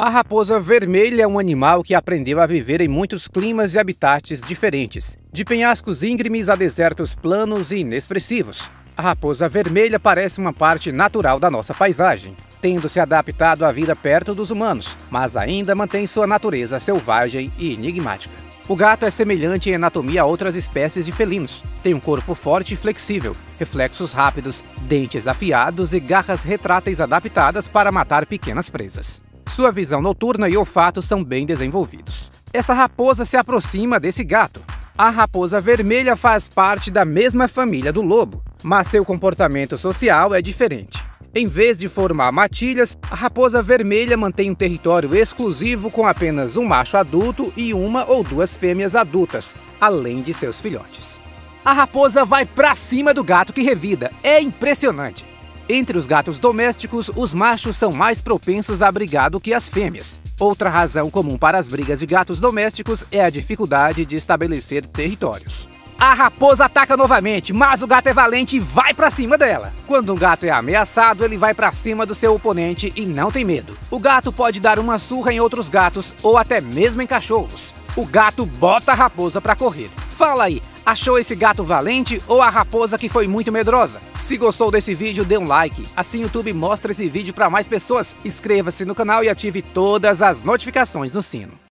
A raposa vermelha é um animal que aprendeu a viver em muitos climas e habitats diferentes, de penhascos íngremes a desertos planos e inexpressivos. A raposa vermelha parece uma parte natural da nossa paisagem, tendo se adaptado à vida perto dos humanos, mas ainda mantém sua natureza selvagem e enigmática. O gato é semelhante em anatomia a outras espécies de felinos. Tem um corpo forte e flexível, reflexos rápidos, dentes afiados e garras retráteis adaptadas para matar pequenas presas. Sua visão noturna e olfato são bem desenvolvidos. Essa raposa se aproxima desse gato. A raposa vermelha faz parte da mesma família do lobo, mas seu comportamento social é diferente. Em vez de formar matilhas, a raposa vermelha mantém um território exclusivo com apenas um macho adulto e uma ou duas fêmeas adultas, além de seus filhotes. A raposa vai pra cima do gato que revida. É impressionante. Entre os gatos domésticos, os machos são mais propensos a brigar do que as fêmeas. Outra razão comum para as brigas de gatos domésticos é a dificuldade de estabelecer territórios. A raposa ataca novamente, mas o gato é valente e vai para cima dela. Quando um gato é ameaçado, ele vai para cima do seu oponente e não tem medo. O gato pode dar uma surra em outros gatos ou até mesmo em cachorros. O gato bota a raposa para correr. Fala aí, achou esse gato valente ou a raposa que foi muito medrosa? Se gostou desse vídeo, dê um like. Assim o YouTube mostra esse vídeo para mais pessoas. Inscreva-se no canal e ative todas as notificações no sino.